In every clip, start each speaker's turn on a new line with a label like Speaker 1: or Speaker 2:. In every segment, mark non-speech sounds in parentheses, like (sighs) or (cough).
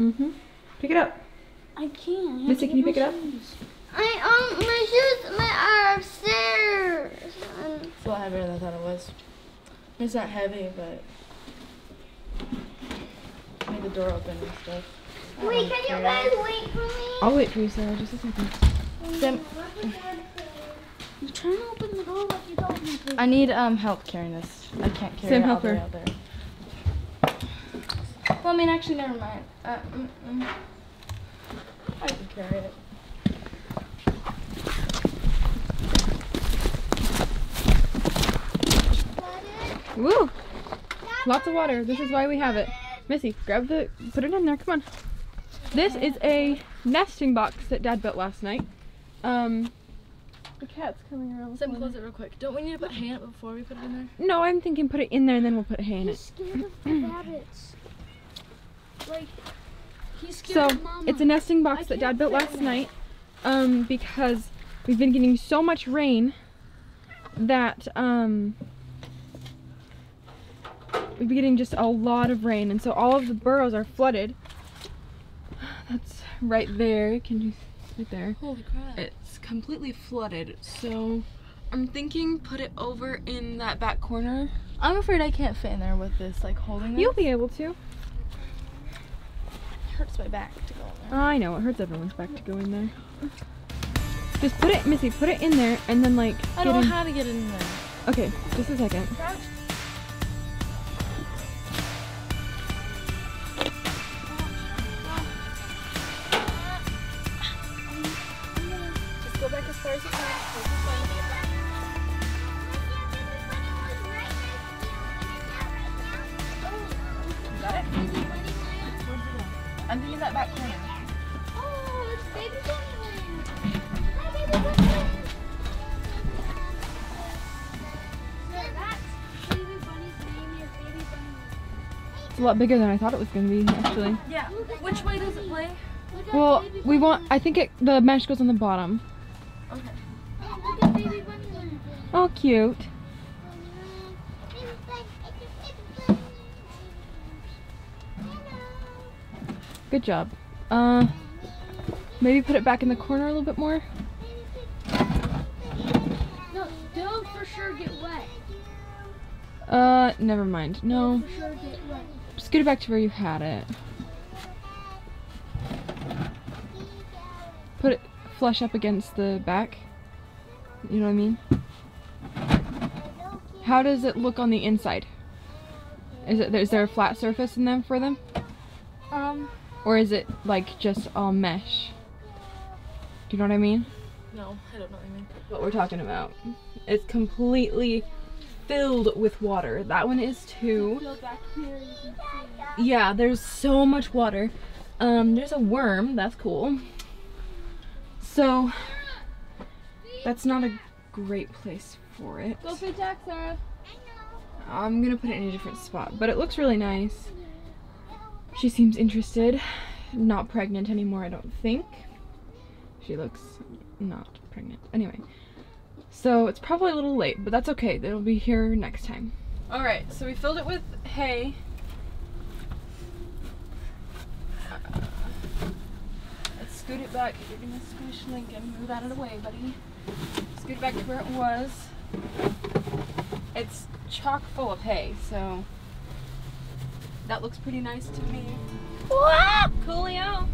Speaker 1: Mm-hmm. Pick it up.
Speaker 2: I can't. I have
Speaker 1: Missy, can you
Speaker 2: get
Speaker 1: pick it up?
Speaker 2: I um my shoes my are upstairs. Um,
Speaker 3: It's a lot heavier than I thought it was. It's not heavy, but I need the door open and stuff.
Speaker 2: Wait, can you
Speaker 3: care.
Speaker 2: guys wait for me?
Speaker 1: I'll wait for you, Sarah. Just a second.
Speaker 3: Sam,
Speaker 2: I'm trying to open the door like you told me to.
Speaker 3: I need um help carrying this. I can't carry
Speaker 1: Sam,
Speaker 3: it all
Speaker 1: help
Speaker 3: the way out there. Well, I mean, actually, never mind. Uh, mm, mm. I can carry it.
Speaker 1: Woo! Lots of water. This is why we have it. Missy, grab the, put it in there. Come on. This is a nesting box that Dad built last night. Um, the cat's coming around. the
Speaker 3: Sam,
Speaker 1: corner.
Speaker 3: close it real quick. Don't we need to put hay in it before we put it in there?
Speaker 1: No, I'm thinking put it in there and then we'll put hay in
Speaker 2: He's
Speaker 1: it.
Speaker 2: scared of the (clears throat) rabbits. Like
Speaker 1: So it's a nesting box
Speaker 2: I
Speaker 1: that Dad built last
Speaker 2: it.
Speaker 1: night. Um, because we've been getting so much rain that um we've been getting just a lot of rain and so all of the burrows are flooded. (sighs) That's right there. Can you right there?
Speaker 3: Holy crap.
Speaker 1: It's completely flooded. So I'm thinking put it over in that back corner.
Speaker 3: I'm afraid I can't fit in there with this, like holding it.
Speaker 1: You'll be able to.
Speaker 3: My back to go in there.
Speaker 1: I know it hurts everyone's back to go in there. Just put it, Missy. Put it in there, and then like
Speaker 3: I don't know
Speaker 1: in.
Speaker 3: how to get in there.
Speaker 1: Okay, just a second. A lot bigger than I thought it was gonna be, actually.
Speaker 3: Yeah. Which way does it play?
Speaker 2: Look
Speaker 1: Well, we want. I think it the mesh goes on the bottom.
Speaker 3: Okay.
Speaker 2: Oh, look at baby bunny.
Speaker 1: Oh, cute. Good job. Uh, maybe put it back in the corner a little bit more.
Speaker 2: No, don't for sure get wet.
Speaker 1: Uh, never mind. No, Scoot it back to where you had it. Put it flush up against the back. You know what I mean? How does it look on the inside? Is it is there a flat surface in them for them,
Speaker 3: Um,
Speaker 1: or is it like just all mesh? Do you know what I mean?
Speaker 3: no, I don't know what you mean.
Speaker 1: What we're talking about. It's completely filled with water. That one is too.
Speaker 2: Here. You can see.
Speaker 1: Yeah, there's so much water. Um, there's a worm. That's cool. So that's not a great place for it.
Speaker 3: Go for Jack, Sarah.
Speaker 1: I'm gonna put it in a different spot, but it looks really nice. She seems interested. Not pregnant anymore, I don't think. She looks not pregnant. Anyway, so it's probably a little late, but that's okay. It'll be here next time. All right, so we filled it with hay. Uh, let's scoot it back. You're gonna squish Lincoln. Move out of the way, buddy. Scoot it back to where it was. It's chock full of hay, so that looks pretty nice to me. Coolio.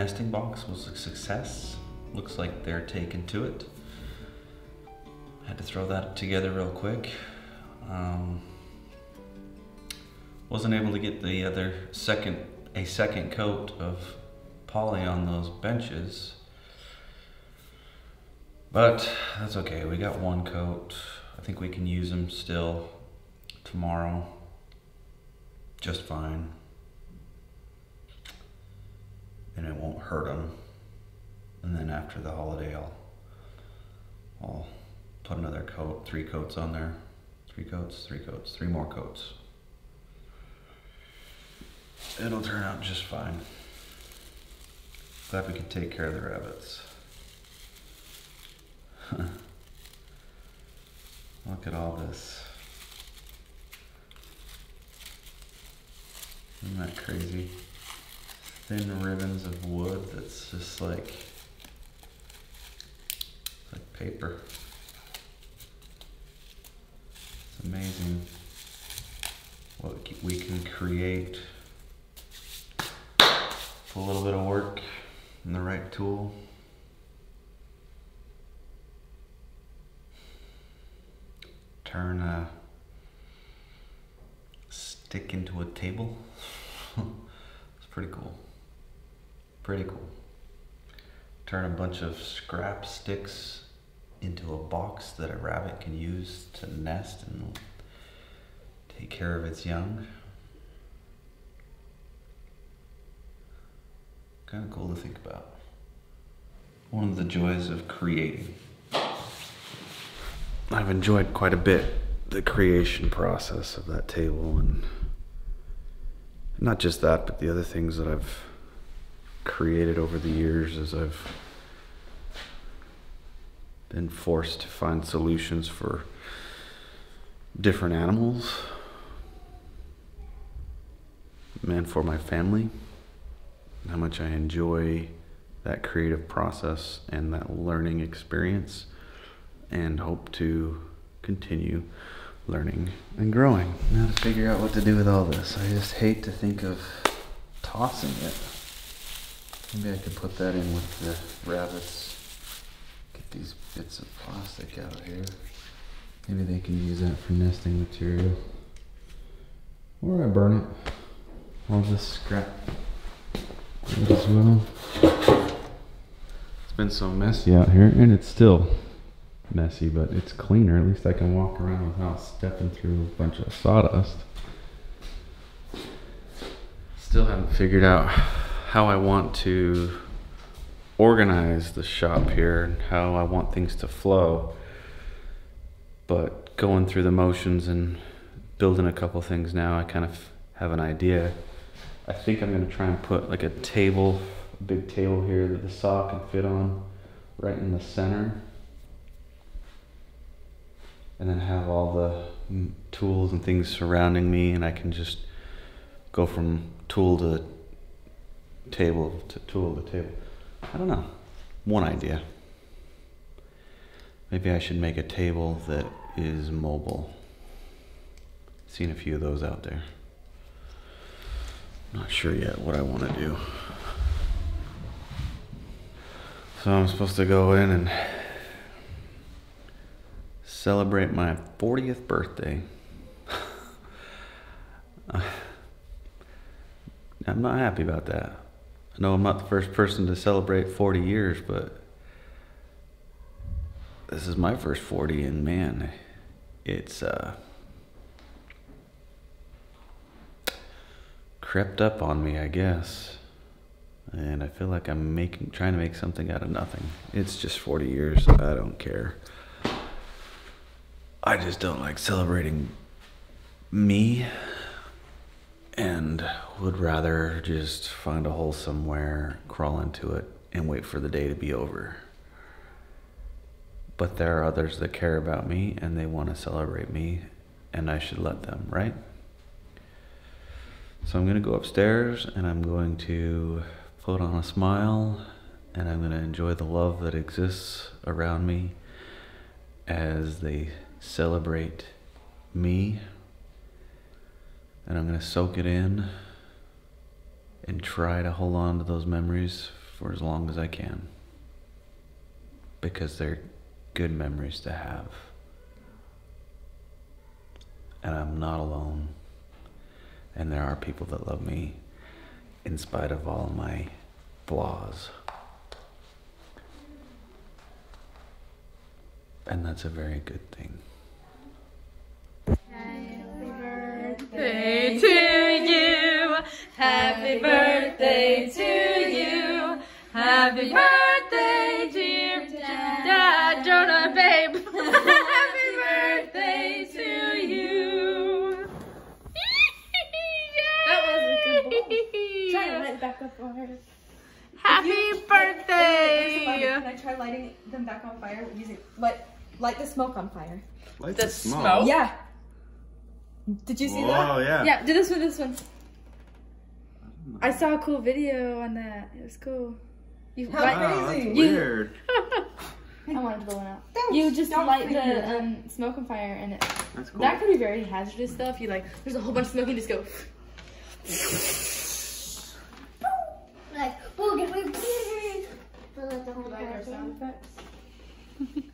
Speaker 4: Nesting box was a success. Looks like they're taken to it. Had to throw that together real quick. Um, wasn't able to get the other second, a second coat of poly on those benches. But that's okay. We got one coat. I think we can use them still tomorrow. Just fine. And it won't hurt them. And then after the holiday, I'll I'll put another coat, three coats on there. Three coats, three coats, three more coats. It'll turn out just fine. Glad we could take care of the rabbits. (laughs) Look at all this. Isn't that crazy? Thin ribbons of wood that's just like like paper. It's amazing what we can create with a little bit of work and the right tool. Turn a stick into a table. (laughs) it's pretty cool. Pretty cool. Turn a bunch of scrap sticks into a box that a rabbit can use to nest and take care of its young. Kind of cool to think about. One of the joys of creating. I've enjoyed quite a bit the creation process of that table and not just that, but the other things that I've created over the years as I've been forced to find solutions for different animals and for my family. How much I enjoy that creative process and that learning experience, and hope to continue learning and growing. Now to figure out what to do with all this. I just hate to think of tossing it. Maybe I could put that in with the rabbits. Get these bits of plastic out of here. Maybe they can use that for nesting material. Or I burn it. All this scrap as well. It's been so messy out here, and it's still messy, but it's cleaner. At least I can walk around without stepping through a bunch of sawdust. Still haven't figured out how I want to organize the shop here and how I want things to flow. But going through the motions and building a couple things now, I kind of have an idea. I think I'm gonna try and put like a table, a big table here that the saw can fit on, right in the center. And then have all the tools and things surrounding me, and I can just go from tool to table to tool to table. I don't know. One idea. Maybe I should make a table that is mobile. Seen a few of those out there. Not sure yet what I want to do. So I'm supposed to go in and celebrate my 40th birthday. (laughs) I'm not happy about that. I know I'm not the first person to celebrate 40 years, but this is my first 40, and man, it's uh, crept up on me, I guess. And I feel like I'm making, trying to make something out of nothing. It's just 40 years. I don't care. I just don't like celebrating me and would rather just find a hole somewhere, crawl into it, and wait for the day to be over. But there are others that care about me and they want to celebrate me, and I should let them, right? So I'm going to go upstairs and I'm going to put on a smile and I'm going to enjoy the love that exists around me as they celebrate me and I'm going to soak it in and try to hold on to those memories for as long as I can because they're good memories to have. And I'm not alone. And there are people that love me in spite of all my flaws. And that's a very good thing.
Speaker 3: Birthday to you. Happy birthday, dear Dad, Jonah, babe. (laughs) Happy birthday to you. that was a good ball. (laughs) Try to light it back up on her. Happy birthday!
Speaker 1: Can I try lighting them back on fire using light light the smoke on fire?
Speaker 4: Light
Speaker 3: The smoke?
Speaker 1: Yeah. Did you see that?
Speaker 4: Oh yeah.
Speaker 3: Yeah, do this one, this one. I saw a cool video on that. It was cool. You
Speaker 1: How
Speaker 3: light-
Speaker 4: Wow, that's
Speaker 1: Crazy.
Speaker 4: weird.
Speaker 3: I wanted to blow one out.
Speaker 1: Don't- (laughs)
Speaker 3: You just light
Speaker 1: it
Speaker 3: the um, smoke on fire, and it,
Speaker 4: That's cool.
Speaker 3: that could be very hazardous stuff. You like, there's a whole bunch of smoke, and just go. (laughs)
Speaker 2: Like, boogie, boogie. So like the whole
Speaker 3: Like our sound effects. (laughs)